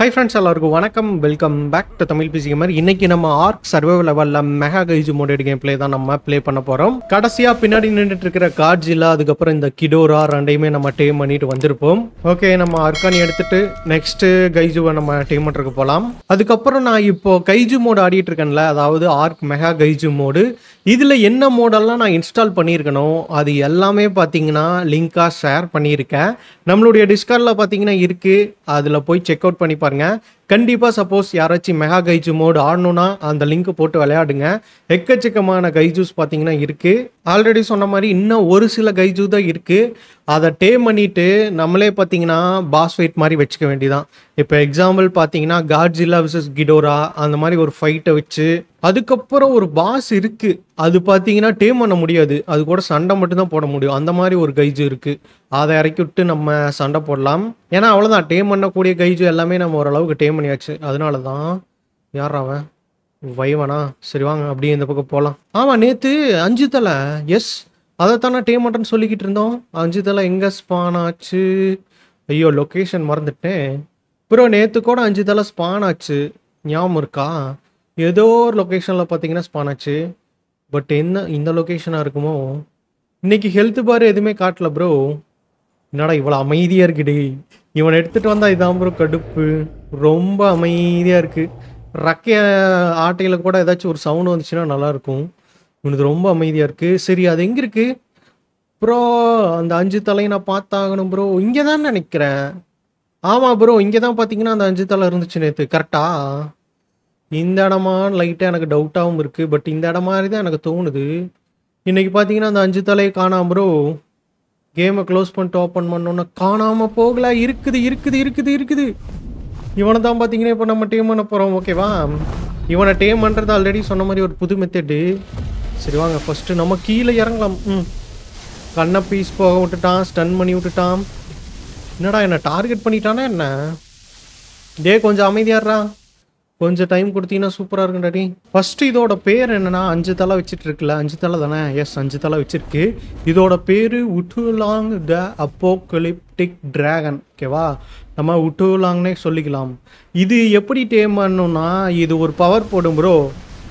High friends எல்லாருக்கும் வணக்கம். Welcome back to Tamil PC மாதிரி. இன்னைக்கு நம்ம ஆர்க் சர்வைவல் லெவலில் mega kaiju modded game play தான் நம்ம ப்ளே பண்ண போகிறோம் கடைசியாக பின்னாடி நின்றுட்டு இருக்கிற கார்ஜிலா அதுக்கப்புறம் இந்த கிடோரா ரெண்டையுமே நம்ம டேம் பண்ணிட்டு வந்திருப்போம். ஓகே நம்ம அர்கானி எடுத்துட்டு நெக்ஸ்ட் கைஜுவை நம்ம டேம் பண்ணுறதுக்கு போகலாம் அதுக்கப்புறம் நான் இப்போ கைஜு மோடு ஆடிட்டு இருக்கேன்ல. அதாவது ஆர்க் மெகா கைஜு மோடு இதில் என்ன மோடெல்லாம் நான் இன்ஸ்டால் பண்ணியிருக்கணும் அது எல்லாமே பார்த்தீங்கன்னா லிங்காக ஷேர் பண்ணியிருக்கேன். நம்மளுடைய டிஸ்கார்டில் பார்த்தீங்கன்னா இருக்குது அதில் போய் செக் அவுட் பண்ணி பாருங்கள் கண்டிப்பாக சப்போஸ் யாராச்சும் மெகா கைஜு மோடு ஆடணும்னா அந்த லிங்க் போட்டு விளையாடுங்க. எக்கச்சக்கமான கைஜூஸ் பார்த்தீங்கன்னா இருக்குது ஆல்ரெடி சொன்ன மாதிரி இன்னும் ஒரு சில கைஜூ தான் இருக்குது அதை டே பண்ணிவிட்டு நம்மளே பார்த்தீங்கன்னா பாஸ் ஃபைட் மாதிரி வச்சுக்க வேண்டியதான் இப்போ எக்ஸாம்பிள் பார்த்தீங்கன்னா காட்ஜில்லா விசஸ் கிடோரா அந்த மாதிரி ஒரு ஃபைட்டை வச்சு அதுக்கப்புறம் ஒரு பாஸ் இருக்குது அது பார்த்தீங்கன்னா டேம் பண்ண முடியாது. அது கூட சண்டை மட்டும்தான் போட முடியும். அந்த மாதிரி ஒரு கைஜு இருக்குது அதை இறக்கி விட்டு நம்ம சண்டை போடலாம். ஏன்னா அவ்வளோதான் டேம் பண்ணக்கூடிய கைஜு எல்லாமே நம்ம ஓரளவுக்கு டேம் பண்ணியாச்சு. அதனால தான் யார் அவன்? வைவனா? சரி வாங்க அப்படியே இந்த பக்கம் போகலாம் ஆமாம் நேற்று அஞ்சு தலை எஸ் அதைத்தானே டேம் பண்ணுறேன்னு சொல்லிக்கிட்டு இருந்தோம். அஞ்சு தலை எங்கே ஸ்பான் ஆச்சு? ஐயோ லொக்கேஷன் மறந்துட்டேன். ப்ரோ நேற்று கூட அஞ்சு தலை ஸ்பான் ஆச்சு. ஞாபகம் இருக்கா? ஏதோ ஒரு லொக்கேஷனில் பார்த்தீங்கன்னா ஸ்பான் ஆச்சு. பட் என்ன இந்த லொக்கேஷனாக இருக்குமோ? இன்னைக்கு ஹெல்த் பார் எதுவுமே காட்டல ப்ரோ என்னடா இவ்வளோ அமைதியாக இருக்குடி இவனை எடுத்துகிட்டு வந்தால் இதான் ப்ரோ கடுப்பு. ரொம்ப அமைதியாக இருக்குது ரக்கைய ஆட்டையில் கூட ஏதாச்சும் ஒரு சவுண்டு வந்துச்சுன்னா நல்லாயிருக்கும். இவனுக்கு ரொம்ப அமைதியாக இருக்குது சரி அது எங்கே இருக்குது ப்ரோ அந்த அஞ்சு தலையை நான் பார்த்தாகணும் ப்ரோ இங்கே தான் நினைக்கிறேன் ஆமாம் ப்ரோ இங்கே தான் பார்த்தீங்கன்னா அந்த அஞ்சு தலை இருந்துச்சு நேற்று கரெக்டாக இந்த இடமா? லைட்டாக எனக்கு டவுட்டாகவும் இருக்குது பட் இந்த இடம் மாதிரி தான் எனக்கு தோணுது. இன்னைக்கு பார்த்தீங்கன்னா அந்த அஞ்சு தலையை காணாம ப்ரோ கேமை க்ளோஸ் பண்ணிட்டு ஓப்பன் பண்ணோன்னா காணாமல் போகல. இருக்குது இருக்குது இருக்குது இருக்குது. இவனை தான் பார்த்தீங்கன்னா இப்போ நம்ம டீம் பண்ண போகிறோம் ஓகேவா இவனை டீம் பண்ணுறது ஆல்ரெடி சொன்ன மாதிரி ஒரு புது மெத்தடு சரி வாங்க ஃபஸ்ட்டு நம்ம கீழே இறங்கலாம். ம். கண்ணை பீஸ் போக விட்டுட்டான் ஸ்டன் பண்ணி விட்டுட்டான். என்னடா என்னை டார்கெட் பண்ணிட்டானா என்ன? டே கொஞ்சம் அமைதியாடுறான் கொஞ்சம் டைம் கொடுத்தீங்கன்னா சூப்பராக இருக்கும் டாடி ஃபஸ்ட்டு இதோட பேர் என்னென்னா அஞ்சு தலை வச்சுட்டு இருக்குல்ல அஞ்சு தலை தானே? எஸ் அஞ்சு தலை வச்சிருக்கு. இதோட பேர் உட்டுலாங் த அப்போகலிப்டிக் ட்ராகன் ஓகேவா நம்ம உட்டுலாங்னே சொல்லிக்கலாம். இது எப்படி டேம் பண்ணணும்னா இது ஒரு பவர் போடும் ப்ரோ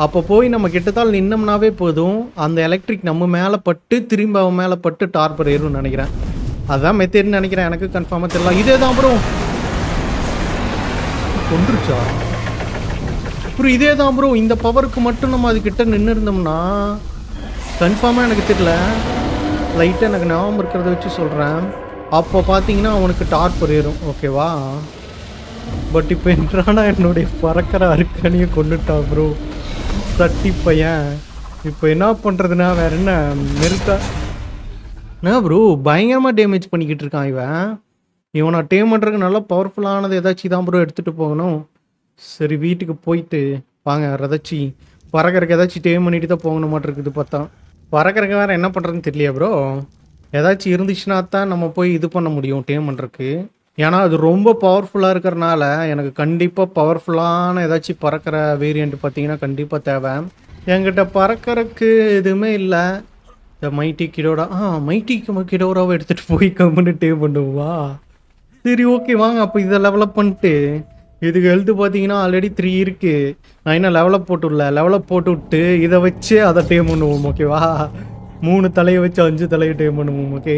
அப்போ போய் நம்ம கிட்டத்தால் நின்னோம்னாவே போதும். அந்த எலக்ட்ரிக் நம்ம மேலே பட்டு திரும்ப அவன் மேலே பட்டு டார்பர் ஏறும்னு நினைக்கிறேன். அதான் மெத்தேட்னு நினைக்கிறேன். எனக்கு கன்ஃபார்மாக தெரியல. இதே தான் ப்ரோ கொண்டுருச்சா அப்புறம் இதே தான் ப்ரோ இந்த பவருக்கு மட்டும் நம்ம அதுக்கிட்ட நின்று இருந்தோம்னா கன்ஃபார்மாக எனக்கு தெரியல. லைட்டாக எனக்கு ஞாபகம் இருக்கிறத வச்சு சொல்கிறேன் அப்போ பார்த்தீங்கன்னா அவனுக்கு டார்ப் ஏறும் ஓகேவா பட் இப்போ என்றானா என்னுடைய பறக்கிற அருக்கணியை கொண்டுட்டா ப்ரோ தட்டி பையன். இப்போ என்ன பண்ணுறதுனா வேற என்ன? நெருக்கா என்ன ப்ரோ பயங்கரமாக டேமேஜ் பண்ணிக்கிட்டு இருக்கான் இவன். இவனை டேம் பண்ணுறதுக்கு நல்லா பவர்ஃபுல்லானது ஏதாச்சும் தான் ப்ரோ எடுத்துகிட்டு போகணும். சரி வீட்டுக்கு போயிட்டு வாங்க ஏதாச்சும் பறக்கறக்கு ஏதாச்சும் டேம் பண்ணிட்டு தான் போகணும் மாட்டிருக்குது பார்த்தா. பறக்கறக்கு வேறு என்ன பண்ணுறதுன்னு தெரியலையா ப்ரோ ஏதாச்சும் இருந்துச்சுன்னா தான் நம்ம போய் இது பண்ண முடியும் டேம் பண்ணுறக்கு ஏன்னா அது ரொம்ப பவர்ஃபுல்லாக இருக்கிறனால எனக்கு கண்டிப்பாக பவர்ஃபுல்லான ஏதாச்சும் பறக்கிற வேரியண்ட் பார்த்தீங்கன்னா கண்டிப்பாக தேவை. என்கிட்ட பறக்கிறதுக்கு எதுவுமே இல்லை. இந்த மைட்டி கிடோடா ஆ மைட்டி கிடோராவை எடுத்துகிட்டு போய் கம்முன்னு டேம் பண்ணுவா. சரி ஓகே வாங்க அப்போ இதை லெவலப் பண்ணிட்டு இதுக்கு ஹெல்த்து பார்த்தீங்கன்னா ஆல்ரெடி த்ரீ இருக்குது நான் என்ன லெவலப் போட்டுடல. லெவலப் போட்டு விட்டு இதை வச்சு அதை டேம் பண்ணுவோம் ஓகேவா மூணு தலையை வச்சு அஞ்சு தலையை டேம் பண்ணுவோம் ஓகே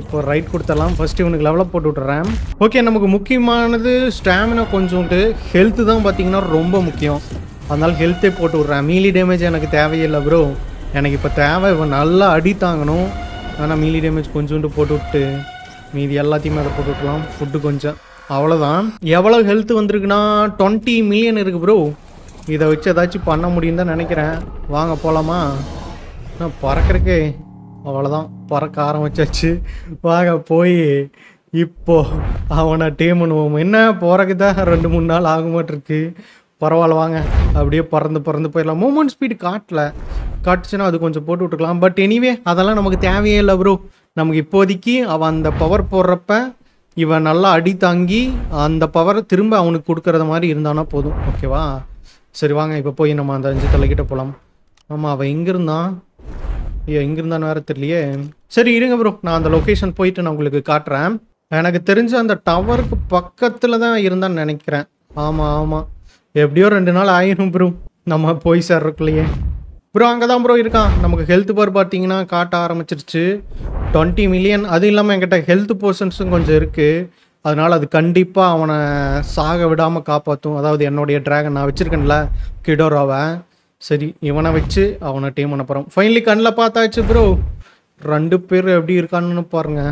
இப்போ ரைட் கொடுத்துடலாம். ஃபஸ்ட்டு இவனுக்கு லெவலப் போட்டு விட்றேன் ஓகே நமக்கு முக்கியமானது ஸ்டாமினா கொஞ்சோண்டு. ஹெல்த்து தான் பார்த்தீங்கன்னா ரொம்ப முக்கியம். அதனால் ஹெல்த்தே போட்டு விட்றேன் மீலி டேமேஜ் எனக்கு தேவையில்லை ப்ரோ எனக்கு இப்போ தேவை இவன் நல்லா அடி தாங்கணும். ஆனால் மீலி டேமேஜ் கொஞ்சோண்டு போட்டு விட்டு மீதி எல்லாத்தையுமே அதை போட்டு விட்லாம் ஃபுட்டு கொஞ்சம். அவ்வளோதான் எவ்வளோ ஹெல்த் வந்திருக்குன்னா டுவெண்ட்டி மில்லியன் இருக்குது ப்ரோ இதை வச்சு ஏதாச்சும் பண்ண முடியும் தான் நினைக்கிறேன். வாங்க போகலாமா நான் பறக்கிறக்கே. அவ்வளோதான் பறக்க ஆரம்பிச்சாச்சு. வாங்க போய் இப்போ அவனை டீம் பண்ணுவோம். என்ன போகிறக்கு தான் ரெண்டு மூணு நாள் ஆக மாட்டிருக்கு பரவாயில்ல வாங்க. அப்படியே பறந்து பறந்து போயிடலாம். மூமெண்ட் ஸ்பீடு காட்டல. காட்டுச்சுன்னா அது கொஞ்சம் போட்டு விட்டுக்கலாம். பட் எனிவே அதெல்லாம் நமக்கு தேவையே இல்லை ப்ரோ நமக்கு இப்போதைக்கு அவன் அந்த பவர் போடுறப்ப இவன் நல்லா அடி தாங்கி அந்த பவரை திரும்ப அவனுக்கு கொடுக்குறத மாதிரி இருந்தானா போதும். ஓகேவா சரி வாங்க இப்போ போய் நம்ம அந்த அஞ்சு தலைக்கிட்ட போகலாம் ஆமாம் அவன் எங்கே இருந்தான்? ஐயோ எங்கே இருந்தான்னு வேறு தெரியலையே. சரி இருங்க ப்ரோ நான் அந்த லொக்கேஷன் போயிட்டு நான் உங்களுக்கு காட்டுறேன். எனக்கு தெரிஞ்ச அந்த டவருக்கு பக்கத்தில் தான் இருந்தான்னு நினைக்கிறேன். ஆமாம் ஆமாம் எப்படியோ ரெண்டு நாள் ஆயிரும் ப்ரோ நம்ம போய் சேர்றதுக்குள்ளேயே. ப்ரோ அங்கே தான் ப்ரோ இருக்கான். நமக்கு ஹெல்த் பார் பார்த்தீங்கன்னா காட்ட ஆரம்பிச்சிருச்சு. டுவெண்ட்டி மில்லியன் அது இல்லாமல் என்கிட்ட ஹெல்த் போர்ஷன்ஸும் கொஞ்சம் இருக்குது அதனால் அது கண்டிப்பாக அவனை சாக விடாமல் காப்பாற்றும் அதாவது என்னுடைய டிராகன் நான் வச்சுருக்கேன்ல கிடோராவை. சரி இவனை வச்சு அவனை டீம் அனுப்புகிறோம் போகிறோம் ஃபைனலி கண்ணில் பார்த்தாச்சு ப்ரோ ரெண்டு பேர் எப்படி இருக்கான்னு பாருங்க.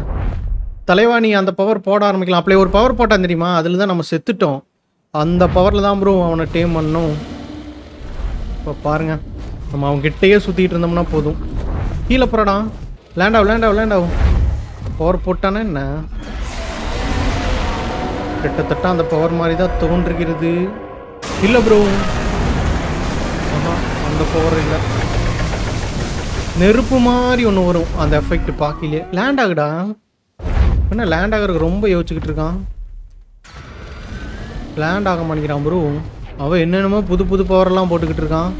தலைவா நீ அந்த பவர் போட ஆரம்பிக்கலாம். அப்படியே ஒரு பவர் போட்டான் தெரியுமா? அதில் தான் நம்ம செத்துட்டோம். அந்த பவரில் தான் ப்ரோ அவனை டீம் பண்ணணும். இப்போ பாருங்கள் நம்ம அவங்க கிட்டேயே சுற்றிட்டு இருந்தோம்னா போதும். கீழே போகிறடா லேண்டாவும் லேண்டாவும் லேண்ட் ஆகும் பவர் போட்டானா என்ன? கிட்டத்தட்ட அந்த பவர் மாதிரி தான் தோன்றுகிறது. இல்லை ப்ரோ ஆமாம் அந்த பவர் இல்லை. நெருப்பு மாதிரி ஒன்று வரும் அந்த எஃபெக்ட் பார்க்கலையே லேண்ட் ஆகுடா. என்ன லேண்ட் ஆகிறதுக்கு ரொம்ப யோசிச்சுக்கிட்டு இருக்கான். லேண்ட் ஆக மாட்டேங்கிறான் ப்ரோ அவன் என்னென்னமோ புது புது பவர்லாம் போட்டுக்கிட்டு இருக்கான்.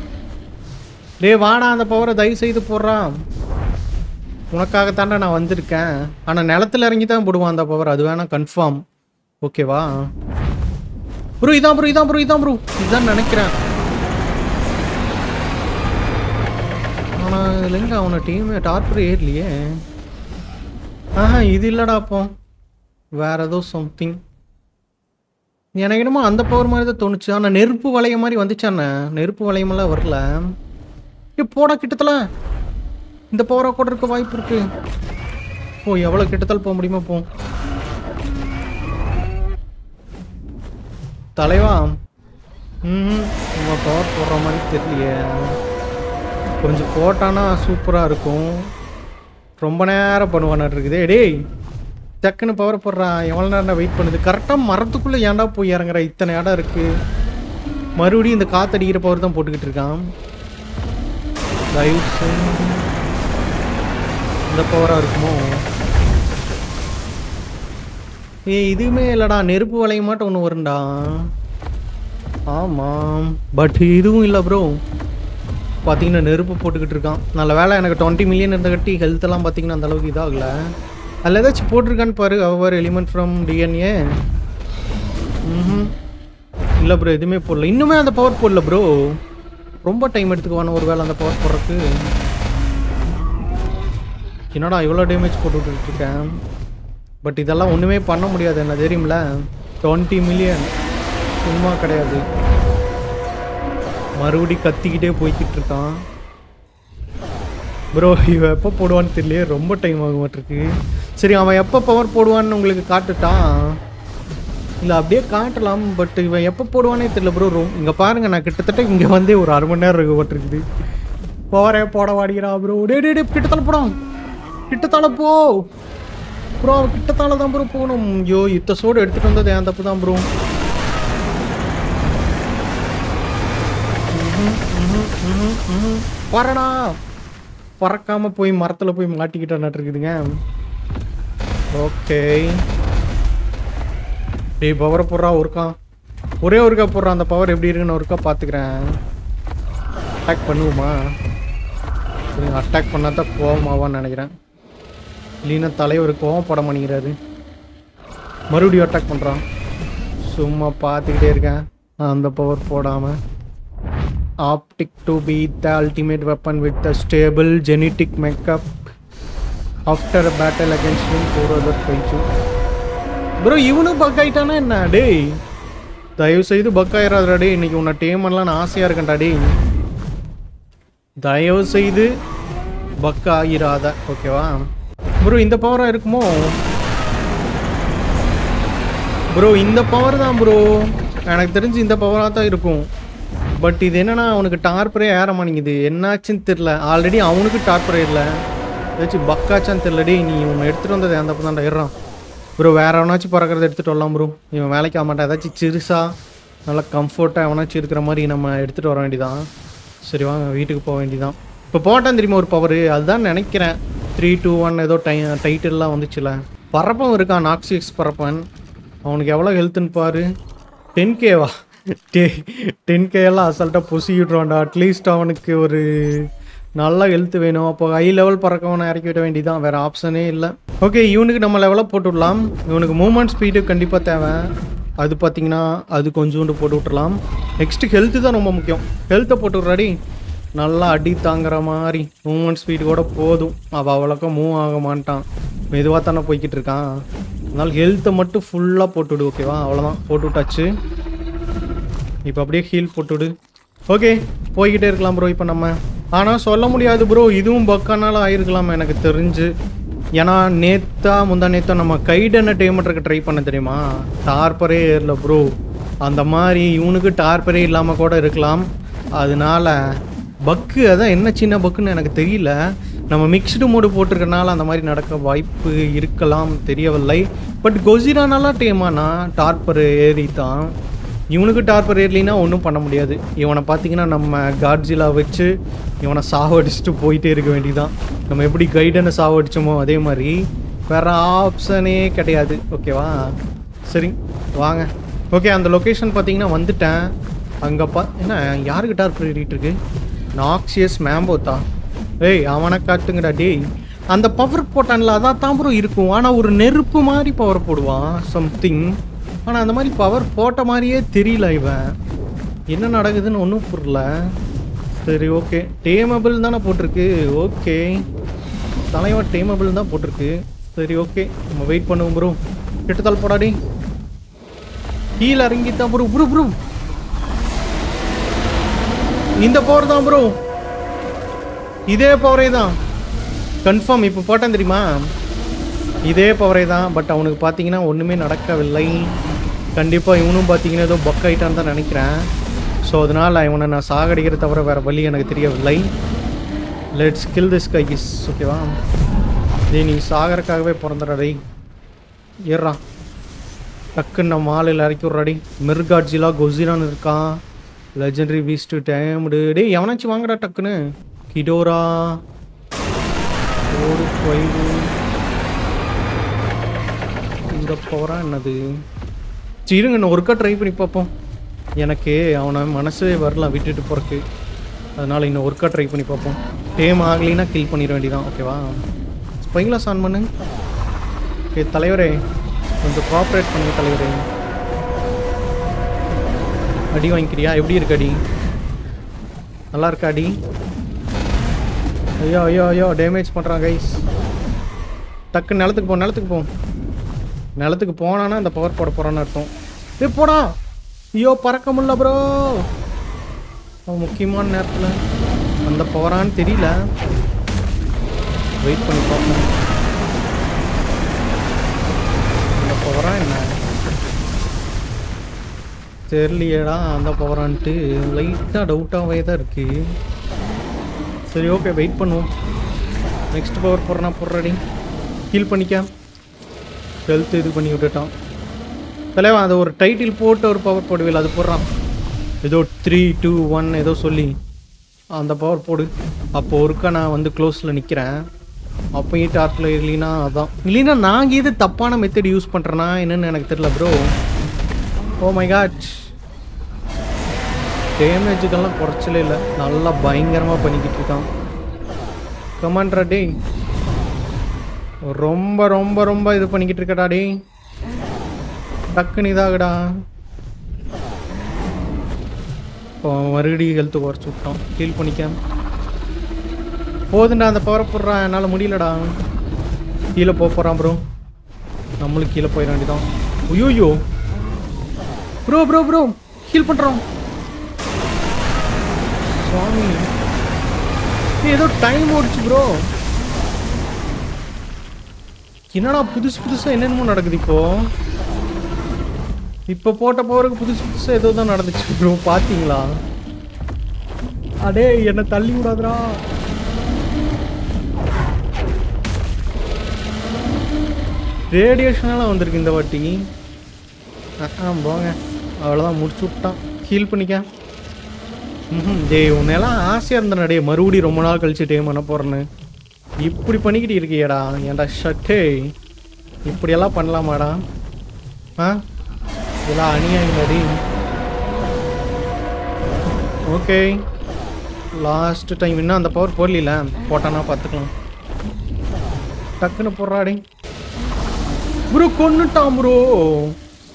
டேய் வாடா அந்த பவரை தயவு செய்து போடுறான் உனக்காகத்தாண்டா நான் வந்திருக்கேன். ஆனால் நிலத்துல இறங்கி தான் போடுவான் அந்த பவர் அது வேணால் கன்ஃபார்ம் ஓகேவா ப்ரோ இதான் ப்ரோ இதான் ப்ரோ இதான் ப்ரோ இதுதான் நினைக்கிறேன். ஆனால் இல்லைங்க அவனை டீம் டார்பர் ஏறலையே? ஆஹா இது இல்லைடா அப்போ. வேற ஏதோ சம்திங் எனக்கு என்னமோ அந்த பவர் மாதிரி தான் தோணுச்சு. ஆனால் நெருப்பு வளைய மாதிரி வந்துச்சாண்ணே. நெருப்பு வளையமெல்லாம் வரல. போடா கிட்டத்தல. இந்த பவரை கூட இருக்க வாய்ப்பு இருக்கு. ஓ எவ்வளோ கிட்டத்தல போக முடியுமா போ. தலைவா? ம் உங்கள் பவர் போடுற மாதிரி தெரியலையே. கொஞ்சம் போட்டானா சூப்பராக இருக்கும். ரொம்ப நேரம் பண்ணுவானா இருக்குது. டேய் டக்குன்னு பவர் போடுறான் எவ்வளோ நேரம் வெயிட் பண்ணுது? கரெக்டாக மரத்துக்குள்ளே ஏன்டா போய் இறங்குற? இத்தனை இடம் இருக்குது மறுபடியும் இந்த காத்தடிக்கிற பவர் தான் போட்டுக்கிட்டு இருக்கான். தயவு செஞ்சு இந்த பவராக இருக்குமோ? ஏய் இதுவுமே இல்லைடா. நெருப்பு வளைய மாட்டோம் ஒன்று வரும்டா. ஆமாம் பட் இதுவும் இல்லை ப்ரோ பார்த்தீங்கன்னா நெருப்பு போட்டுக்கிட்டு இருக்கான். நல்ல வேலை எனக்கு டுவெண்ட்டி மில்லியன் இருந்த கட்டி ஹெல்த்தெல்லாம் பார்த்தீங்கன்னா அந்த அளவுக்கு இதாகலை. அதில் ஏதாச்சும் போட்டிருக்கான்னு பாரு. அவர் எலிமெண்ட் ஃப்ரம் டிஎன்ஏ ம் இல்லை ப்ரோ எதுவுமே போடல. இன்னுமே அந்த பவர் போடல ப்ரோ ரொம்ப டைம் எடுத்துக்குவானு ஒரு வேளை அந்த பவர் போடுறதுக்கு? என்னடா இவ்வளோ டேமேஜ் போட்டு இருக்கேன் பட் இதெல்லாம் ஒன்றுமே பண்ண முடியாது என்ன தெரியும்ல டுவெண்ட்டி மில்லியன் சும்மா கிடையாது. மறுபடி கத்திக்கிட்டே போய்கிட்டு இருக்கான் ப்ரோ இவன் எப்போ போடுவான்னு தெரியல ரொம்ப டைம் ஆக மாட்டிருக்கு சரி அவன் எப்போ பவர் போடுவான்னு உங்களுக்கு காட்டுட்டான்? இல்லை அப்படியே காட்டலாம் பட் இவன் எப்போ போடுவானே தெரியல ப்ரோ ரூம் இங்கே பாருங்கள் நான் கிட்டத்தட்ட இங்கே வந்தே ஒரு அரை மணி நேரம் போட்டிருக்குது. போகிறேன் போட வாடிக்கிறா ப்ரோ டே டே டே கிட்டத்தால போடும் கிட்டத்தால போ. ப்ரோ அவன் கிட்டத்தால தான் ப்ரோ போகணும். ஐயோ இத்த சோடு எடுத்துகிட்டு வந்தது ஏன் தப்பு தான் ப்ரோ பறடா பறக்காமல் போய் மரத்தில் போய் மாட்டிக்கிட்ட இருக்குதுங்க ஓகே. டேய் பவரை போடுறா ஒருக்கா. ஒரே ஒருக்கா போடுறான் அந்த பவர் எப்படி இருக்குன்னு ஒருக்கா பார்த்துக்கிறேன் அட்டாக் பண்ணுவோமா? அட்டாக் பண்ணால் தான் கோவமாவான்னு நினைக்கிறேன். இல்லைன்னா தலைவர் கோவப்பட மாட்டேங்கிறாரு. மறுபடியும் அட்டாக் பண்ணுறான் சும்மா பார்த்துக்கிட்டே இருக்கேன். அந்த பவர் போடாமல் optic to be the ultimate weapon with the stable genetic makeup after battle against him four other கைச்சு bro இவனும் பக் ஆயிட்டானா என்ன? டேய். தயவு செய்து பக் ஆயிடாதடா டேய். இன்னைக்கு உன்னை டேம் பண்ணலாம் நான் ஆசையாக இருக்கேன்டா டேய். தயவு செய்து பக் ஆகிராத ஓகேவா ப்ரோ இந்த பவராக இருக்குமோ? ப்ரோ இந்த பவர் தான் ப்ரோ எனக்கு தெரிஞ்சு இந்த பவராக தான் இருக்கும். பட் இது என்னன்னா அவனுக்கு டார்பரே ஏற மாட்டேங்குது. என்னாச்சுன்னு தெரில ஆல்ரெடி அவனுக்கு டார்பரே இல்லை. ஏதாச்சும் பக்காச்சான்னு தெரிலடி நீ உன்னை எடுத்துகிட்டு வந்தது அந்த பக்கம் தான் ஏறான் ப்ரோ வேற எவனாச்சும் பறக்கிறத எடுத்துகிட்டு வரலாம் ப்ரோ இவன் வேலைக்கு ஆக மாட்டான் ஏதாச்சும் சிறுசாக நல்லா கம்ஃபர்ட்டாக எவனாச்சும் இருக்கிற மாதிரி நம்ம எடுத்துகிட்டு வர வேண்டியதான் சரி வாங்க வீட்டுக்கு போக வேண்டியதான் இப்போ போட்டான் தெரியுமா ஒரு பவர் அதுதான் நினைக்கிறேன். த்ரீ டூ ஒன் ஏதோ டை டைட்டில்லாம் வந்துச்சுல. பறப்பன் இருக்கான் நாக்சிக்ஸ் பறப்பன் அவனுக்கு எவ்வளோ ஹெல்த்துன்னு பாரு. டென் கேவா டே டென் கே எல்லாம் அசால்ட்டாக பொசிக்கிட்டுருவான்டா. அட்லீஸ்ட் அவனுக்கு ஒரு நல்ல ஹெல்த் வேணும். அப்போ ஹை லெவல் பறக்கவனை இறக்கி விட வேண்டியதான் வேறு ஆப்ஷனே இல்லை. ஓகே இவனுக்கு நம்ம லெவலாக போட்டு விடலாம் இவனுக்கு மூமெண்ட் ஸ்பீடு கண்டிப்பாக தேவை. அது பார்த்தீங்கன்னா அது கொஞ்சோண்டு போட்டு விட்ரலாம் நெக்ஸ்ட்டு ஹெல்த்து தான் ரொம்ப முக்கியம். ஹெல்த்தை போட்டு விட்றாடி. நல்லா அடி தாங்குற மாதிரி மூமெண்ட் ஸ்பீடு கூட போதும். அவள் அவ்வளோக்கா மூவ் ஆக மாட்டான். மெதுவாக தானே போய்கிட்டு இருக்கான். அதனால் ஹெல்த்தை மட்டும் ஃபுல்லாக போட்டுவிடு ஓகேவா அவ்வளோதான் போட்டு விட்டாச்சு. இப்போ அப்படியே ஹீல் போட்டுவிடு ஓகே போய்கிட்டே இருக்கலாம் ப்ரோ இப்போ நம்ம. ஆனால் சொல்ல முடியாது ப்ரோ இதுவும் பக்கானால ஆயிருக்கலாம் எனக்கு தெரிஞ்சு. ஏன்னா நேத்தா முந்தா நேத்தா நம்ம கைடனை டேமட்ருக்கு ட்ரை பண்ண தெரியுமா? டார்பரே ஏறல ப்ரோ அந்த மாதிரி இவனுக்கு டார்பரே இல்லாமல் கூட இருக்கலாம். அதனால பக்கு அதான் என்ன சின்ன பக்குன்னு எனக்கு தெரியல. நம்ம மிக்ஸ்டு மோடு போட்டிருக்கனால அந்த மாதிரி நடக்க வாய்ப்பு இருக்கலாம் தெரியவில்லை. பட் கொசிரானாலாம் டேமானா டார்பர் ஏறி தான் இவனுக்கு டார்பர் ஏர்லினா ஒன்றும் பண்ண முடியாது. இவனை பார்த்தீங்கன்னா நம்ம காட்ஜிலா வச்சு இவனை சாவடிச்சுட்டு போயிட்டே இருக்க வேண்டியதான் நம்ம எப்படி கைடனை சாவடிச்சோமோ அதே மாதிரி வேறு ஆப்ஷனே கிடையாது. ஓகேவா சரி வாங்க. ஓகே அந்த லொக்கேஷன் பார்த்தீங்கன்னா வந்துட்டேன். அங்கே பா என்ன யாருக்கு டார்பர் ஏறிட்டுருக்கு நாக்சியஸ் மேம்போத்தா ஏய் அவனை காட்டுங்கடா டேய். அந்த பவர் போட்டான்ல அதான் தான் ப்ரோ இருக்கும். ஆனால் ஒரு நெருப்பு மாதிரி பவர் போடுவான். சம்திங் ஆனால் அந்த மாதிரி பவர் போட்ட மாதிரியே தெரியல இவன். என்ன நடக்குதுன்னு ஒன்றும் புரியல. சரி ஓகே டேமபிள் தானே போட்டிருக்கு. ஓகே தலைவன் டேமபிள் தான் போட்டிருக்கு. சரி ஓகே நம்ம வெயிட் பண்ணுவோம் ப்ரோ கிட்டத்தால் போடாடி கீழே இறங்கி தான் ப்ரோ ப்ரோ ப்ரோ இந்த பவர் தான் ப்ரோ இதே பவரே தான். கன்ஃபார்ம் இப்போ போட்டேன் தெரியுமா? இதே பவரே தான். பட் அவனுக்கு பார்த்தீங்கன்னா ஒன்றுமே நடக்கவில்லை. கண்டிப்பாக இவனும் பார்த்தீங்கன்னா ஏதோ பக் ஆயிட்டான்னு தான் நினைக்கிறேன். ஸோ அதனால் இவனை நான் சாகடிக்கிற தவிர வேறு வழி எனக்கு தெரியவில்லை. லெட்ஸ் கில் திஸ் கைஸ் ஓகேவா இதே நீ சாகரக்காகவே பிறந்துடாடி ஏறான் டக்குன்னு நம்ம ஆளில் இறக்கி விட்றாடி மிர்காட்ஜிலா கொசிலான்னு இருக்கான். லெஜண்டரி பீஸ்ட்டு டேம்டு டேய் எவனாச்சும் வாங்கடா டக்குன்னு. கிடோரா. ஃபோர் ஃபைவ் இந்த போகிறா என்னது? சரி இருங்க நான் ஒருக்கா ட்ரை பண்ணி பார்ப்போம். எனக்கு அவனை மனசே வரலாம் விட்டுட்டு போகிறக்கு அதனால் இன்னும் ஒர்க்காக ட்ரை பண்ணி பார்ப்போம். டேம் ஆகலைன்னா கில் பண்ணிட வேண்டியதான் ஓகேவா ஸ்பைங்லாஸ் ஆன் பண்ணு. ஓகே தலைவரே கொஞ்சம் கோஆப்ரேட் பண்ணுங்க தலைவரே. அடி வாங்கிக்கிறியா? எப்படி இருக்கு அடி? நல்லா இருக்கா அடி? ஐயோ ஐயோ ஐயோ டேமேஜ் பண்ணுறான் கைஸ் டக்கு நிலத்துக்கு போ நிலத்துக்கு போ. நிலத்துக்கு போனான்னா அந்த பவர் போட போகிறான்னு அர்த்தம். ஏ போடா. ஐயோ பறக்க முடியல ப்ரோ முக்கியமான நேரத்தில் அந்த பவரான்னு தெரியல. வெயிட் பண்ணி பார்ப்போம். அந்த பவரா என்ன? தெரியலையேடா அந்த பவரான்ட்டு லைட்டாக டவுட்டாகவே தான் இருக்குது சரி ஓகே வெயிட் பண்ணுவோம். நெக்ஸ்ட் பவர் போடுறேன்னா போடுறடி ஹீல் பண்ணிக்க. ஹெல்த் இது பண்ணி விட்டுட்டான். தலைவா அது ஒரு டைட்டில் போட்டு ஒரு பவர் போடுவில்ல அது போடுறான். ஏதோ த்ரீ டூ ஒன் ஏதோ சொல்லி அந்த பவர் போடு. அப்போ ஒருக்கா நான் வந்து க்ளோஸில் நிற்கிறேன் அப்பயும் டார்க்கில் இல்லைன்னா அதான். இல்லைன்னா நாங்கள் எது தப்பான மெத்தட் யூஸ் பண்ணுறேன்னா என்னன்னு எனக்கு தெரில ப்ரோ ஓ மை காட் டேமேஜுக்கெல்லாம் குறைச்சலே இல்லை. நல்லா பயங்கரமாக பண்ணிக்கிட்டு இருக்கான். கமாண்ட்ரா டேய் ரொம்ப ரொம்ப ரொம்ப இது பண்ணிக்கிட்டு இருக்கடா டேய். டக்குன்னு இதாகடா. இப்போ மறுபடியும் ஹெல்த்து குறைச்சி விட்டோம் ஹீல் பண்ணிக்க போதுண்டா அந்த பவரை போடுறான் என்னால் முடியலடா. கீழே போக போகிறான் ப்ரோ நம்மளும் கீழே போயிட வேண்டியதான் ஐயோயோ. ப்ரோ ப்ரோ ப்ரோ ஹீல் பண்ணுறோம் சுவாமி. ஏதோ டைம் ஓடிச்சு ப்ரோ என்னடா புதுசு புதுசாக என்னென்னமோ நடக்குது இப்போ. இப்போ போட்ட போகிறதுக்கு புதுசு புதுசாக ஏதோ தான் நடந்துச்சு ப்ரோ பார்த்தீங்களா அடே என்னை தள்ளி விடாதரா ரேடியேஷனால வந்திருக்கு இந்த வாட்டி. ஆ போங்க. அவ்வளோதான் முடிச்சு விட்டான். ஹீல் பண்ணிக்க. ம் டேய் உன்னெல்லாம் ஆசையாக இருந்தேன் டே மறுபடியும் ரொம்ப நாள் கழிச்சு டே பண்ண போகிறேன்னு இப்படி பண்ணிக்கிட்டு இருக்கியேடா. ஏன்டா ஷட்டே இப்படியெல்லாம் பண்ணலாமாடா? ஆ? இதெல்லாம் அநியாயங்கடி ஓகே லாஸ்ட் டைம் இன்னும் அந்த பவர் போடல போட்டானா பார்த்துக்கலாம் டக்குன்னு போடுறாடி. ப்ரோ கொண்டுட்டான் ப்ரோ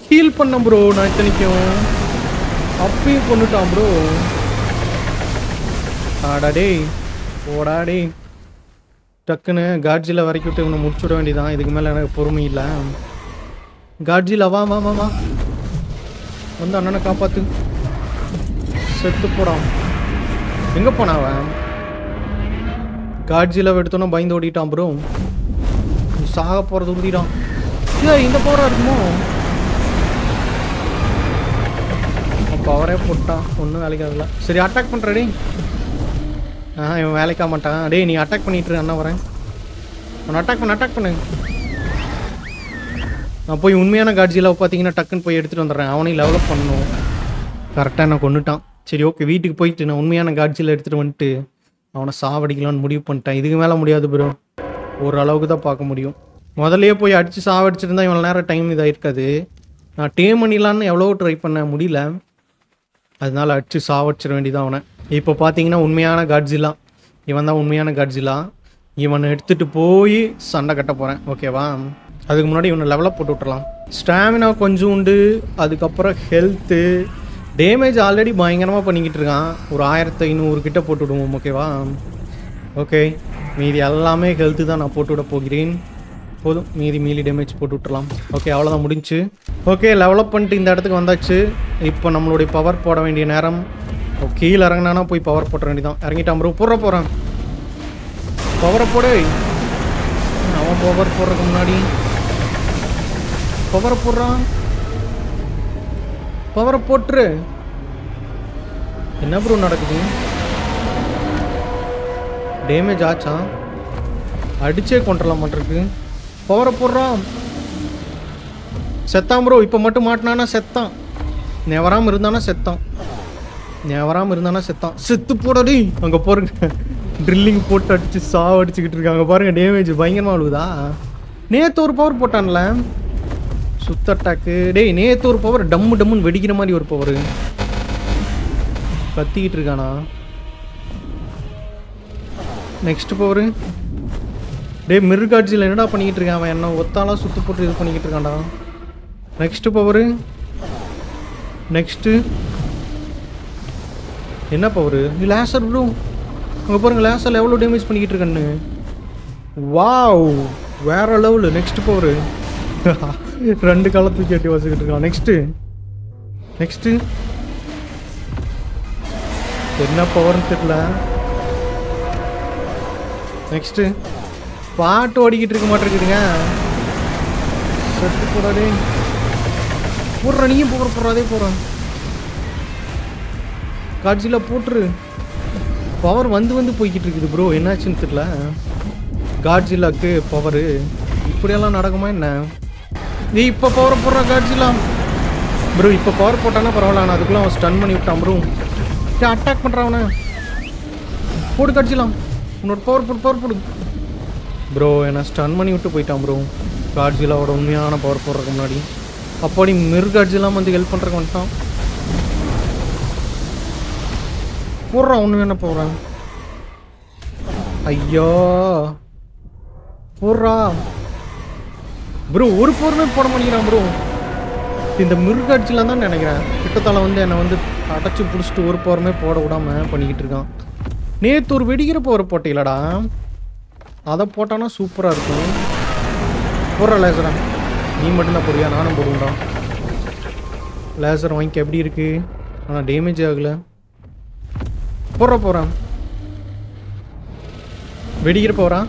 ஹீல் பண்ண ப்ரோ நான் இத்தனைக்கும். அப்பயும் கொண்டுட்டான் ப்ரோ ஆடாடே டேய் டக்குன்னு காட்ஜில வரைக்கும் விட்டு இவனை முடிச்சு விட வேண்டியதான் இதுக்கு மேலே எனக்கு பொறுமை இல்லை. காட்ஜில வா வா வா வா. வந்து அண்ணனை காப்பாத்து. செத்து போடான் எங்கே போனான் அவன்? காட்ஜில எடுத்தோன்னே பயந்து ஓடிட்டான் ப்ரோ சாக போகிறது உறுதிடான் ஏ இந்த போரா இருக்குமோ? பவரே போட்டான். ஒன்றும் வேலைக்கு ஆகல. சரி அட்டாக் பண்ணுறடி ஆ இவன் வேலைக்காக மாட்டான். டேய் நீ அட்டாக் பண்ணிட்டு அண்ணா வரேன். அவன் அட்டாக் பண்ணு அட்டாக் பண்ணு. நான் போய் உண்மையான காட்சியில் பார்த்தீங்கன்னா டக்குன்னு போய் எடுத்துகிட்டு வந்துடுறேன். அவனையும் லெவலப் பண்ணணும். கரெக்டாக நான் கொண்டுட்டான் சரி ஓகே வீட்டுக்கு போயிட்டு நான் உண்மையான காட்சியில் எடுத்துகிட்டு வந்துட்டு அவனை சாவடிக்கலான்னு முடிவு பண்ணிட்டேன். இதுக்கு மேலே முடியாது ப்ரோ ஓரளவுக்கு தான் பார்க்க முடியும். முதல்லயே போய் அடித்து சாவடிச்சிருந்தா இவ்வளோ நேரம் டைம் இதாக இருக்காது நான் டே பண்ணிடலான்னு எவ்வளோ ட்ரை பண்ண முடியல. அதனால அடித்து சாவடிச்சிட வேண்டியதான் அவனை. இப்போ பார்த்தீங்கன்னா உண்மையான காட்ஜிலா இவன் தான் உண்மையான காட்ஜிலாம் இவனை எடுத்துகிட்டு போய் சண்டை கட்ட போகிறேன் ஓகேவா அதுக்கு முன்னாடி இவனை லெவலப் போட்டு விட்டுறலாம். ஸ்டாமினா கொஞ்சம் உண்டு. அதுக்கப்புறம் ஹெல்த்து டேமேஜ் ஆல்ரெடி பயங்கரமாக பண்ணிக்கிட்டு இருக்கான். ஒரு ஆயிரத்து ஐநூறு கிட்ட போட்டு விடுவோம் ஓகேவா ஓகே மீதி எல்லாமே ஹெல்த்து தான் நான் போட்டு விட போகிறேன். போதும். மீதி மீலி டேமேஜ் போட்டு விட்டுலாம் ஓகே அவ்வளோதான் முடிஞ்சு. ஓகே லெவலப் பண்ணிட்டு இந்த இடத்துக்கு வந்தாச்சு. இப்போ நம்மளுடைய பவர் போட வேண்டிய நேரம். கீழே இறங்கினானா போய் பவர் போட்ட வேண்டியதான் இறங்கிட்டான் ப்ரோ போடுற போகிறேன் பவரை போடு. அவன் பவர் போடுறதுக்கு முன்னாடி பவரை போடுறான். பவரை போட்டுரு. என்ன ப்ரோ நடக்குது? டேமேஜ் ஆச்சா? அடிச்சே கொண்டுடலாம் மாட்டிருக்கு பவரை போடுறான். செத்தான் ப்ரோ இப்போ மட்டும் மாட்டினானா செத்தான். நெவராமல் இருந்தானா செத்தான். நெவராமல் இருந்தானா செத்தான். செத்து போடடி அங்கே போருங்க. ட்ரில்லிங் போட்டு அடித்து சாவடிச்சுக்கிட்டு இருக்காங்க. பாருங்க டேமேஜ் பயங்கரமாக விழுகுதா நேற்று ஒரு பவர் போட்டான்ல. சுத்த அட்டாக்கு டேய் நேற்று ஒரு பவர் டம்மு டம்முன்னு வெடிக்கிற மாதிரி ஒரு பவர் கத்திக்கிட்டு இருக்கானா? நெக்ஸ்ட் பவர் டேய் மிருகாட்சியில் என்னடா பண்ணிக்கிட்டு இருக்கான் அவன்? என்ன ஒத்தாலாம் சுத்து போட்டு இது பண்ணிக்கிட்டு இருக்கான்டா. நெக்ஸ்ட்டு பவரு நெக்ஸ்ட்டு என்ன பவரு லேசர் ப்ரோ அங்கே பாருங்கள் லேசரில் எவ்வளோ டேமேஜ் பண்ணிக்கிட்டு இருக்கேன்னு. வாவ் வேற லெவலு நெக்ஸ்ட் பவரு ரெண்டு காலத்துக்கு கேட்டி வச்சுக்கிட்டு இருக்கான். நெக்ஸ்ட்டு நெக்ஸ்ட்டு என்ன பவர்னு தெரியல. நெக்ஸ்ட்டு பாட்டு ஓடிக்கிட்டு இருக்க மாட்டேங்குதுங்க. செத்து போடாதே போடுற நீயும் போகிற போடுறாதே போகிறான் காட்சியில் போட்டுரு. பவர் வந்து வந்து போய்கிட்டு இருக்குது ப்ரோ என்னாச்சுன்னு தெரியல. காட்ஜிலாக்கு பவரு இப்படியெல்லாம் நடக்குமா என்ன? நீ இப்போ பவர் போடுற காட்சிலாம் ப்ரோ இப்போ பவர் போட்டானா பரவாயில்ல நான் அதுக்குள்ள அவன் ஸ்டன் பண்ணி விட்டான் ப்ரோ அட்டாக் பண்ணுறான் அவனை. போடு காட்சிலாம் உன்னோட பவர் போடு பவர் போடு. ப்ரோ என்னை ஸ்டன் பண்ணி விட்டு போயிட்டான் ப்ரோ காட்ஜிலாவோட உண்மையான பவர் போடுறதுக்கு முன்னாடி. அப்படி மிருகாட்ஜிலாம் வந்து ஹெல்ப் பண்ணுறக்கு வந்துட்டான். போடுறான் ஒன்று என்ன போடுறான் ஐயோ. போடுறா. ப்ரோ ஒரு போருமே போட மாட்டேங்கிறான் ப்ரோ இந்த மிருகாட்சியில் தான் நினைக்கிறேன். கிட்டத்தால வந்து என்னை வந்து அடைச்சி பிடிச்சிட்டு ஒரு போருமே போட விடாமல் பண்ணிக்கிட்டு இருக்கான். நேற்று ஒரு வெடிக்கிற போகிற போட்டீங்களடா அதை போட்டானா சூப்பராக இருக்கும். போடுற லேசரா நீ மட்டும்தான் போடுவியா? நானும் போடுவேன்டா. லேசர் வாங்கிக்க எப்படி இருக்குது ஆனால் டேமேஜ் ஆகலை. போடுற போகிறான் வெடிக்கிற போகிறான்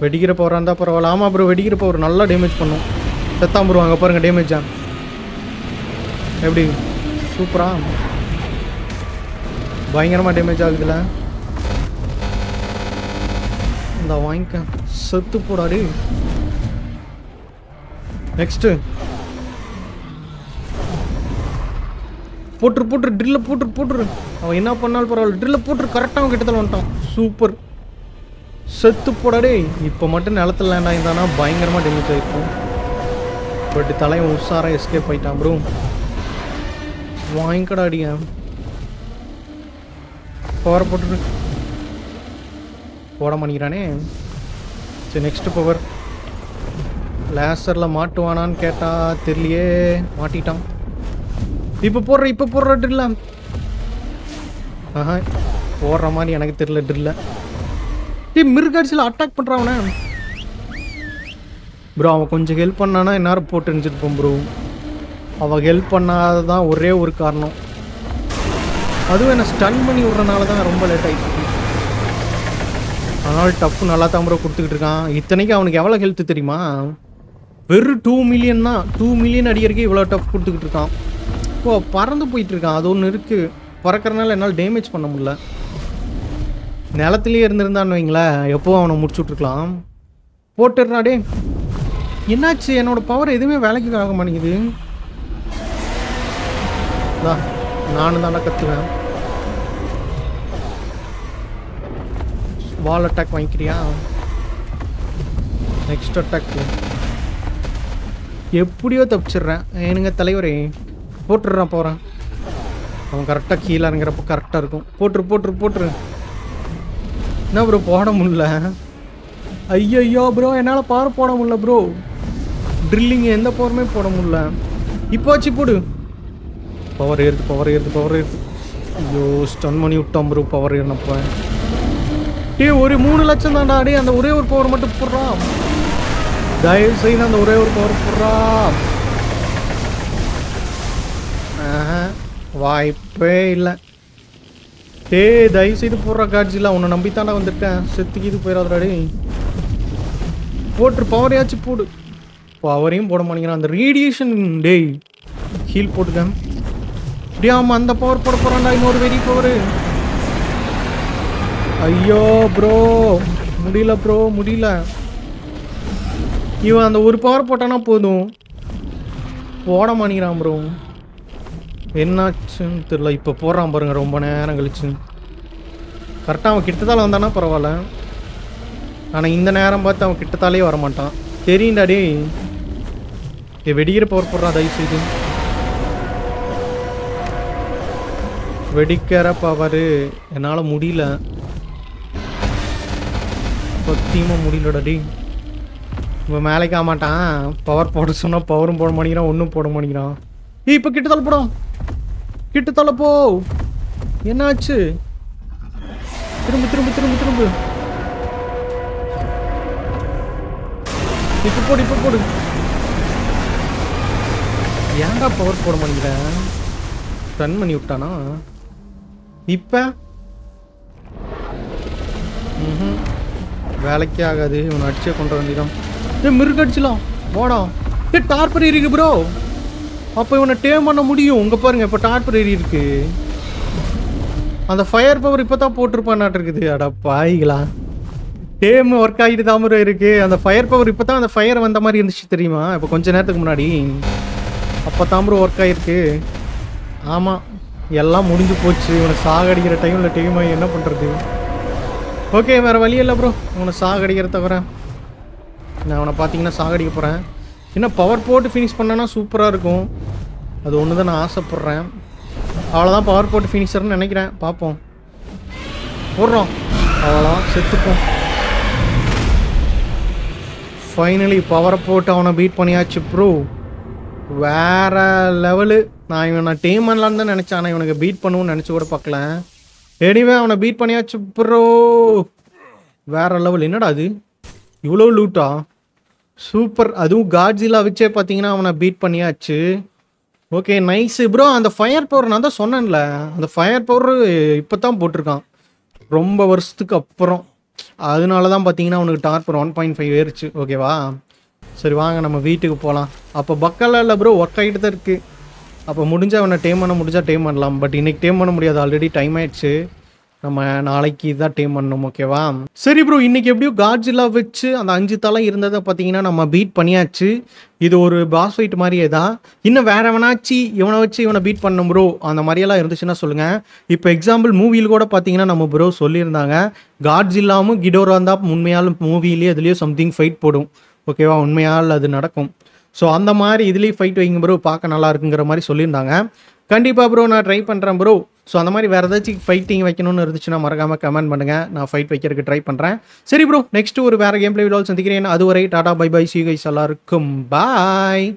வெடிக்கிற போகிறான் தான் பரவாயில்ல. ஆமாம் ப்ரோ வெடிக்கிற போகிற நல்லா டேமேஜ் பண்ணும். செத்தாம் ப்ரோ அங்கே பாருங்கள் டேமேஜா எப்படி? சூப்பரா பயங்கரமாக டேமேஜ் ஆகுதுல்ல இந்த வாங்கிக்க. செத்து போடாடி நெக்ஸ்ட்டு போட்டுரு போட்டுரு ட்ரில்ல போட்டுரு போட்டுரு. அவன் என்ன பண்ணாலும் பரவாயில்ல. ட்ரில்ல போட்டுரு கரெக்டாக அவன் கிட்டத்தில் வந்துட்டான். சூப்பர் செத்து போடாடே இப்போ மட்டும் நிலத்துல லேண்ட் ஆகிருந்தானா பயங்கரமாக டேமேஜ் ஆகிருக்கும் பட் தலைவன் உஷாராக எஸ்கேப் ஆகிட்டான் ப்ரோ வாங்கிக்கடா அடிங்க பவர் போட்டு போட மாட்டேங்கிறானே. சரி நெக்ஸ்ட் பவர் லேசரில் மாட்டுவானான்னு கேட்டால் தெரியலையே. மாட்டிட்டான். இப்போ போடுற இப்போ போடுற ட்ரில்ல ஆஹா போடுற மாதிரி எனக்கு தெரியல ட்ரில்லை டேய் மிருகாட்சியில் அட்டாக் பண்ணுறாங்கண்ணே ப்ரோ அவன் கொஞ்சம் ஹெல்ப் பண்ணானா எந்நேரம் போட்டு எரிஞ்சிருப்போம் ப்ரோ அவன் ஹெல்ப் பண்ணாததான் ஒரே ஒரு காரணம். அதுவும் என்னை ஸ்டன் பண்ணி விட்றனால தான் ரொம்ப லேட் ஆகிடுச்சு அதனால் டஃப் நல்லா தான் ப்ரோ கொடுத்துக்கிட்டு இருக்கான். இத்தனைக்கு அவனுக்கு எவ்வளோ ஹெல்த் தெரியுமா? வெறும் டூ மில்லியன் தான். டூ மில்லியன் அடிக்கிறக்கே இவ்வளோ டஃப் கொடுத்துக்கிட்டு இருக்கான். இப்போ பறந்து போயிட்டு இருக்கான். அது ஒன்று இருக்குது பறக்கிறனால என்னால் டேமேஜ் பண்ண முடியல. நிலத்துலேயே இருந்திருந்தான்னு வைங்களேன் எப்போவும் அவனை முடிச்சு விட்ருக்கலாம் என்னாச்சு? என்னோட பவர் எதுவுமே வேலைக்கு ஆக மாட்டேங்குது. தான் நானும் தானே கற்றுவேன் வால் அட்டாக் வாங்கிக்கிறியா? நெக்ஸ்ட் அட்டாக் எப்படியோ தப்பிச்சிடுறேன். ஏனுங்க தலைவரே? போட்டுடுறான் போகிறேன் அவன் கரெக்டாக கீழே இறங்குறப்போ கரெக்டாக இருக்கும். போட்டுரு போட்டுரு போட்டுரு. என்ன ப்ரோ போட முடியல. ஐயோ ப்ரோ என்னால் பவர் போட முடியல ப்ரோ ட்ரில்லிங் எந்த பவருமே போட முடியல. இப்போ வச்சு போடு. பவர் ஏறுது பவர் ஏறுது பவர் ஏறுது. ஐயோ ஸ்டன் பண்ணி விட்டோம் ப்ரோ பவர் ஏறினப்ப. டே ஒரு மூணு லட்சம் தான்டா. டே அந்த ஒரே ஒரு பவர் மட்டும் போடுறான் தயவு செய்து அந்த ஒரே ஒரு பவர் போடுறா. வாய்ப்பே இல்லை. டே தயவு செய்து போடுற காட்சியில் உன்னை நம்பித்தாண்டா வந்துட்டேன் செத்துக்கு இது போயிடாதடா போட்டுரு பவரையாச்சும் போடு. பவரையும் போட மாட்டேங்கிறான். அந்த ரேடியேஷன் டேய். ஹீல் போட்டுக்கேன். அப்படியே ஆமாம் அந்த பவர் போட போகிறான்டா இன்னொரு வெறி பவர் ஐயோ ப்ரோ முடியல ப்ரோ முடியல. இவன் அந்த ஒரு பவர் போட்டானா போதும். போட மாட்டேங்கிறான் ப்ரோ என்னாச்சுன்னு தெரில இப்போ போடுறான் பாருங்க ரொம்ப நேரம் கழிச்சு. கரெக்டாக அவன் கிட்டத்தால் வந்தானா? பரவாயில்ல. ஆனால் இந்த நேரம் பார்த்து அவன் கிட்டத்தாலே வரமாட்டான். தெரியுண்டாடி டேய். வெடிக்கிற பவர் போடுறான் தயவு செய்து வெடிக்கிற பவர் என்னால் முடியல. சத்தியமாக முடியலடாடி இப்போ இவன் மாட்டான் பவர் போட சொன்னால் பவரும் போட மாட்டேங்கிறான் ஒன்றும் போட மாட்டேங்கிறான். இப்போ கிட்டத்தால் போடும் கிட்ட தள்ள போ. என்னாச்சு? திரும்ப திரும்ப திரும்ப திரும்ப. இப்போ போடு இப்போ போடு. ஏன்டா பவர் போட மாட்டேங்கிறேன் ரன் பண்ணி விட்டானா? இப்போ? ம்ஹும். வேலைக்கே ஆகாது. இவனை அடிச்சே கொண்டு வேண்டியதான் ஏ மிருக அடிச்சலாம் போடா ஏ டார்பர் இருக்கு ப்ரோ அப்போ இவனை டேம் பண்ண முடியும். உங்கள் பாருங்கள் இப்போ டார்பர் ஏறி இருக்கு. அந்த ஃபயர் பவர் இப்போ தான் போட்டிருப்பான்னாட்டு இருக்குது. அட பாய்களா டேம் ஒர்க் ஆகிட்டு தான் ப்ரோ இருக்கு. அந்த ஃபயர் பவர் இப்போ தான் அந்த ஃபயர் வந்த மாதிரி இருந்துச்சு தெரியுமா? இப்போ கொஞ்ச நேரத்துக்கு முன்னாடி. அப்போ தான் ப்ரோ ஒர்க் ஆகிருக்கு ஆமாம் எல்லாம் முடிஞ்சு போச்சு. இவனை சாகடிக்கிற டைமில் டைம் ஆகி என்ன பண்ணுறது ஓகே வேறு வழி இல்லை ப்ரோ இவனை சாகடிக்கிற தவிர. நான் அவனை பார்த்தீங்கன்னா சாகடிக்க போகிறேன் என்ன பவர் போட்டு ஃபினிஷ் பண்ணனா சூப்பராக இருக்கும். அது ஒன்று தான் நான் ஆசைப்பட்றேன். அவ்வளோதான் பவர் போட்டு ஃபினிஷர்னு நினைக்கிறேன். பார்ப்போம். போடுறோம். அவ்வளோதான் செத்துப்போம். ஃபைனலி பவரை போட்டு அவனை பீட் பண்ணியாச்சு ப்ரோ வேற லெவலு நான் இவனை டீம் பண்ணலான்னு தான் நினச்சேன் ஆனால் இவனுக்கு பீட் பண்ணுவோன்னு நினச்சி கூட பார்க்கல. எனிவே அவனை பீட் பண்ணியாச்சு ப்ரோ வேற லெவல் என்னடா அது இவ்வளோ லூட்டா சூப்பர். அதுவும் காட்ஜிலா வச்சே பார்த்தீங்கன்னா அவனை பீட் பண்ணியாச்சு. ஓகே நைஸ் ப்ரோ அந்த ஃபயர் பவர் நான் தான் சொன்னேன்ல. அந்த ஃபயர் பவர் இப்போ தான் போட்டிருக்கான். ரொம்ப வருஷத்துக்கு அப்புறம். அதனால தான் பார்த்தீங்கன்னா அவனுக்கு டார்பர் ஒன் பாயிண்ட் ஃபைவ் ஏறிச்சு. ஓகேவா சரி வாங்க நம்ம வீட்டுக்கு போகலாம் அப்போ பக்கெல்லாம் இல்லை ப்ரோ ஒர்க் ஆகிட்டு தான் இருக்குது அப்போ முடிஞ்சால் அவனை டேம் பண்ண முடிஞ்சால் டேம் பண்ணலாம். பட் இன்றைக்கி டேம் பண்ண முடியாது. ஆல்ரெடி டைம் ஆயிடுச்சு. நம்ம நாளைக்கு இதான் டீம் பண்ணணும் ஓகேவா சரி ப்ரோ இன்னைக்கு எப்படியோ காட்ஜிலா வச்சு அந்த அஞ்சு தலை இருந்ததை பார்த்தீங்கன்னா நம்ம பீட் பண்ணியாச்சு. இது ஒரு பாஸ் ஃபைட் மாதிரியே தான். இன்னும் வேற எவனாச்சு இவனை வச்சு இவனை பீட் பண்ணும் ப்ரோ அந்த மாதிரியெல்லாம் இருந்துச்சுன்னா சொல்லுங்கள் இப்போ எக்ஸாம்பிள் மூவியில் கூட பார்த்தீங்கன்னா நம்ம ப்ரோ சொல்லியிருந்தாங்க. காட்ஜில்லாமும் கிடோரா தான் உண்மையாலும் மூவிலேயே இதுலேயே சம்திங் ஃபைட் போடும். ஓகேவா உண்மையால் அது நடக்கும். ஸோ அந்த மாதிரி இதுலேயும் ஃபைட் வைங்க ப்ரோ பார்க்க நல்லா இருக்குங்கிற மாதிரி சொல்லியிருந்தாங்க. கண்டிப்பாக ப்ரோ நான் ட்ரை பண்ணுறேன் ப்ரோ ஸோ அந்த மாதிரி வேறு ஏதாச்சும் ஃபைட்டிங் வைக்கணும்னு இருந்துச்சுன்னா மறக்காமல் கமெண்ட் பண்ணுங்கள் நான் ஃபைட் வைக்கிறதுக்கு ட்ரை பண்ணுறேன் சரி ப்ரோ நெக்ஸ்ட் ஒரு வேறு கேம் பிளே வீடியோ சந்திக்கிறேன். அதுவரை tata bye bye see guys எல்லாருக்கும். பாய்